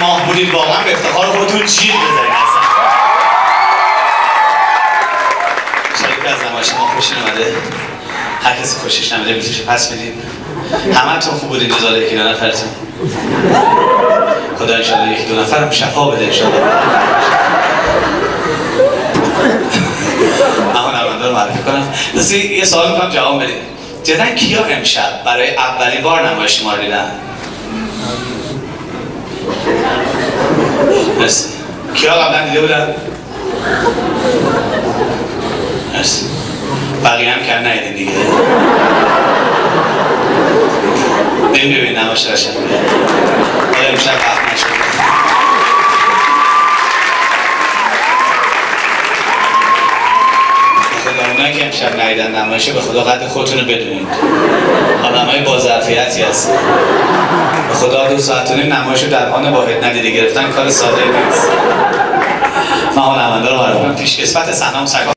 ماه بودید واقعا به افتخار خودتون جیغ بزنید اصلا. شریف از نمایش ما خوش نمده هر کسی خوشش نمیده میتونش پس بدین همه تون خوب بودین جزاله یکی دو نفرتون. خدا انشالله یکی دو نفرم شفا بده انشالله من هنرمنده رو معرفی کنم. راستی یه سوال می‌کنم جواب بدین. جدا کیا امشب برای اولین بار نمایش ما رو دیدن؟ مرسی کیا قبلا دیده بودن؟ مرسی بقیه هم که ندیدین دیگه. بریم ببین نمایش قشنگ حالا امشب وقت نشد. اونایی که امشب ندیدن نمایشه به خدا قد خودتون رو بدونید. آدمای با ظرفیتی هست خدا دو ساعت نمایش رو در آن واحد ندیده گرفتن کار ساده نیست. من هنرمنده رو معرفی کنم پیش کسبت سنام سگا